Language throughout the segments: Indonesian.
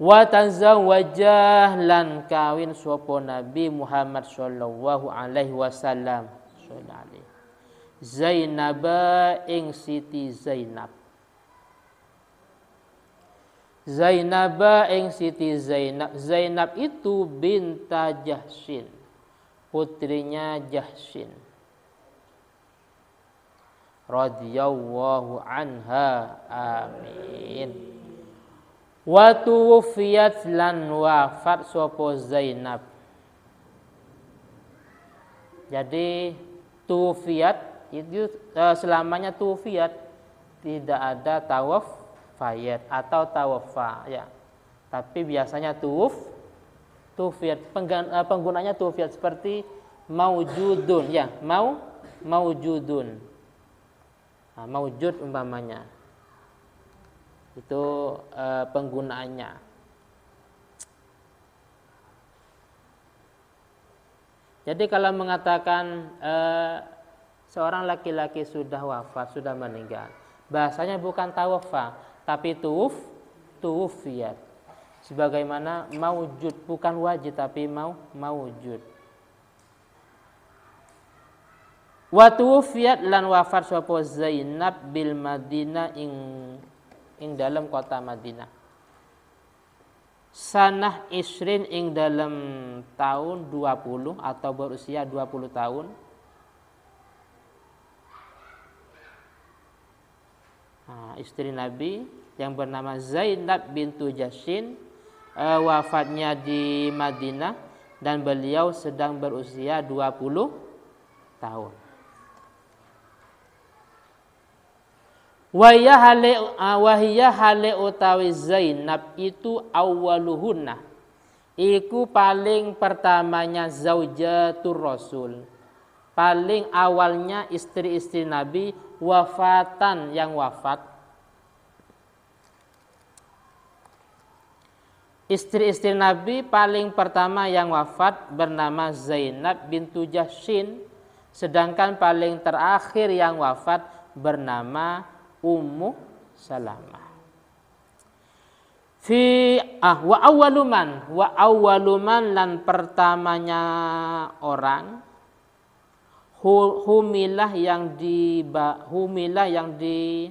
wa tazawwajah lan kawin sapa Nabi Muhammad sallallahu alaihi wasallam. Zainab ing Siti Zainab. Zainab ing Siti Zainab. Zainab itu binta Jahsin putrinya Jahsin radhiyallahu anha amin Wa tuwfiyat lan wafat sapa Zainab. Jadi tuwfiyat itu eh, selamanya tuwfiyat tidak ada tawaf fayat atau tawafa ya. Tapi biasanya tuwuf tuwfiyat eh, penggunanya tuwfiyat seperti maujudun ya, mau maujudun. Nah, maujud umpamanya itu uh, penggunaannya. Jadi kalau mengatakan uh, seorang laki-laki sudah wafat, sudah meninggal, bahasanya bukan tawafa, tapi tuuf, tuufiyat. Sebagaimana maujud bukan wajib tapi mau maujud. Wa tuufiyat lan wafat sapa Zainab bil Madinah ing ing dalam kota Madinah. Sanah isrin ing dalam tahun 20 atau berusia 20 tahun. Nah, istri Nabi yang bernama Zainab bintu Jashin uh, wafatnya di Madinah dan beliau sedang berusia 20 tahun. Hale wahia hale utawi Zainab itu awaluhunna. Iku paling pertamanya zaujatur Rasul. Paling awalnya istri-istri Nabi wafatan yang wafat. Istri-istri Nabi paling pertama yang wafat bernama Zainab bintu Jashin. Sedangkan paling terakhir yang wafat bernama Ummu Salamah. Fi ah wa awaluman wa awaluman lan pertamanya orang? Humilah yang di humilah yang di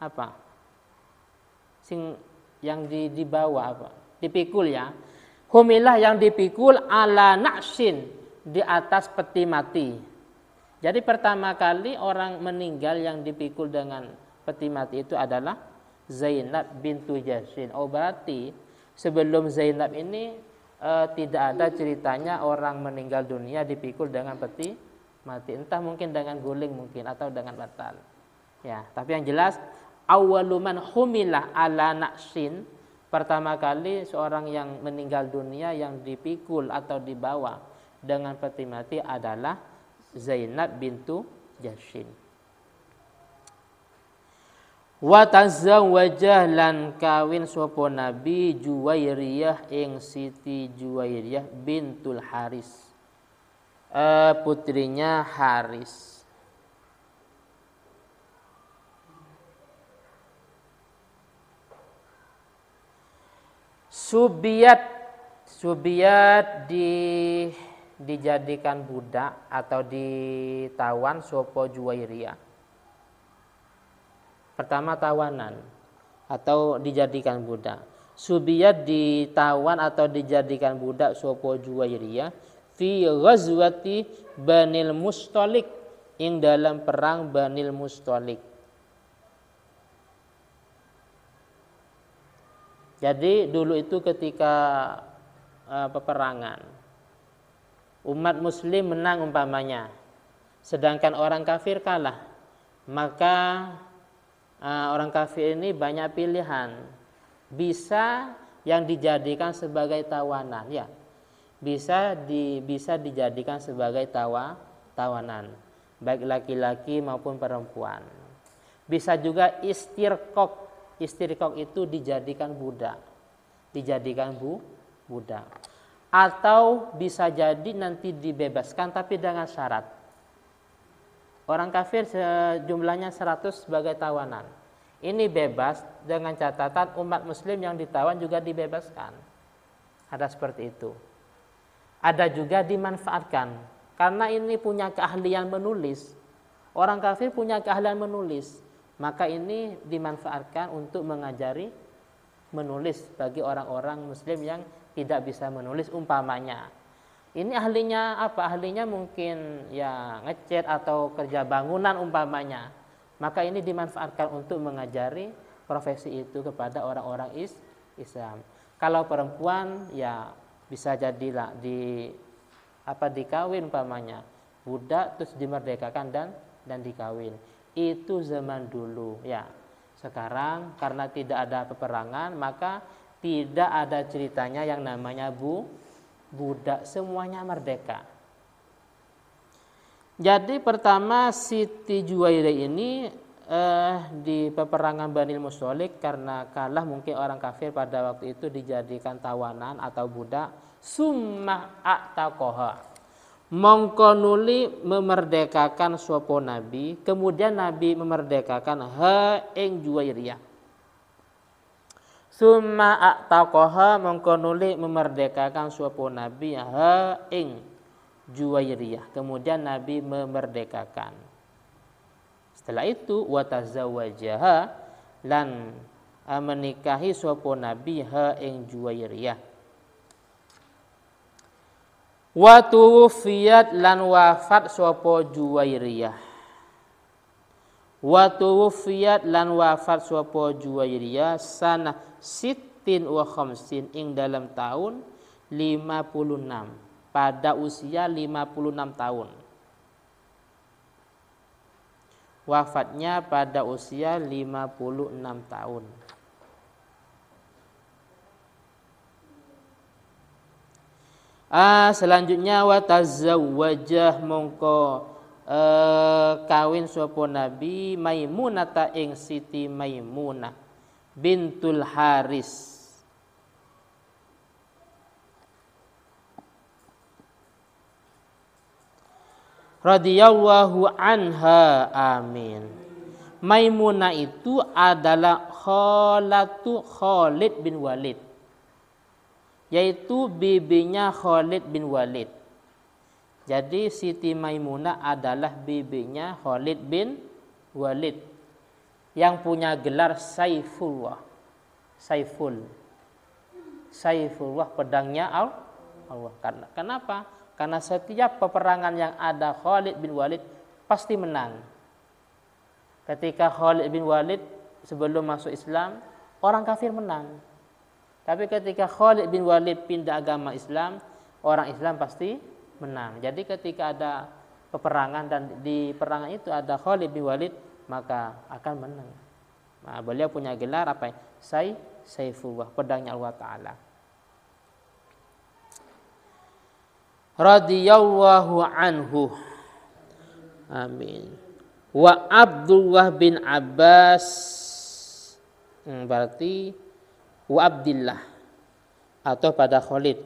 apa? Sing yang di dibawa apa? Dipikul ya. Humilah yang dipikul ala naksin di atas peti mati. Jadi pertama kali orang meninggal yang dipikul dengan peti mati itu adalah Zainab bintu Jashin. Oh berarti sebelum Zainab ini e, tidak ada ceritanya orang meninggal dunia dipikul dengan peti mati. Entah mungkin dengan guling mungkin atau dengan batal. Ya, tapi yang jelas awaluman humilah ala naksin pertama kali seorang yang meninggal dunia yang dipikul atau dibawa dengan peti mati adalah Zainab bintu Jashin wa tazawwajah lan kawin sapa nabi Juwairiyah ing Siti Juwairiyah bintul Haris. Uh, putrinya Haris. Subiat Subiat di dijadikan budak atau ditawan sopo Juwairiyah Pertama tawanan atau dijadikan budak. Subiyat ditawan atau dijadikan budak sopo Juwairiyah fi ghazwati Banil Mustalik ing dalam perang Banil Mustalik. Jadi dulu itu ketika uh, peperangan umat muslim menang umpamanya sedangkan orang kafir kalah maka uh, orang kafir ini banyak pilihan. Bisa yang dijadikan sebagai tawanan, ya. Bisa di bisa dijadikan sebagai tawa tawanan, baik laki-laki maupun perempuan. Bisa juga istirkok. Istirkok itu dijadikan budak. Dijadikan bu budak. Atau bisa jadi nanti dibebaskan tapi dengan syarat Orang kafir jumlahnya 100 sebagai tawanan. Ini bebas dengan catatan umat muslim yang ditawan juga dibebaskan. Ada seperti itu. Ada juga dimanfaatkan. Karena ini punya keahlian menulis. Orang kafir punya keahlian menulis. Maka ini dimanfaatkan untuk mengajari menulis bagi orang-orang muslim yang tidak bisa menulis umpamanya. Ini ahlinya apa? Ahlinya mungkin ya ngecat atau kerja bangunan umpamanya maka ini dimanfaatkan untuk mengajari profesi itu kepada orang-orang is Islam. Kalau perempuan ya bisa jadilah di apa dikawin umpamanya budak terus dimerdekakan dan dan dikawin. Itu zaman dulu ya. Sekarang karena tidak ada peperangan maka tidak ada ceritanya yang namanya bu budak semuanya merdeka. Jadi pertama Siti Juwairah ini eh, di peperangan Bani Musolik karena kalah mungkin orang kafir pada waktu itu dijadikan tawanan atau budak summa a'taqoha mongko nuli memerdekakan sopo nabi kemudian nabi memerdekakan ha ing Juwairiyah summa a'taqoha mongko nuli memerdekakan sopo nabi ha ing Juwairiyah. Kemudian Nabi memerdekakan. Setelah itu watazawajaha lan menikahi sapa Nabi ha ing Juwairiyah. Wa lan wafat sapa Juwairiyah. Wa tuwfiyat lan wafat sapa Juwairiyah sana sitin wa khamsin ing dalam tahun 56 pada usia 56 tahun. Wafatnya pada usia 56 tahun. Ah, selanjutnya watazawwajah mongko eh, kawin sapa nabi Maimunah ing Siti Maimunah bintul Haris. Radhiyallahu anha amin. Maimunah itu adalah khalatu Khalid bin Walid yaitu bibinya Khalid bin Walid jadi Siti Maimunah adalah bibinya Khalid bin Walid yang punya gelar Saifullah Saiful Saifullah pedangnya Allah karena kenapa karena setiap peperangan yang ada Khalid bin Walid pasti menang. Ketika Khalid bin Walid sebelum masuk Islam, orang kafir menang. Tapi ketika Khalid bin Walid pindah agama Islam, orang Islam pasti menang. Jadi ketika ada peperangan dan di perangan itu ada Khalid bin Walid, maka akan menang. Nah, beliau punya gelar apa? Say Saifullah, pedangnya Allah Ta'ala. radhiyallahu anhu. Amin. Wa Abdullah bin Abbas hmm, berarti wa Abdillah atau pada Khalid.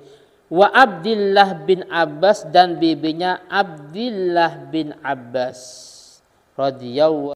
Wa Abdillah bin Abbas dan bibinya Abdillah bin Abbas. Radhiyallahu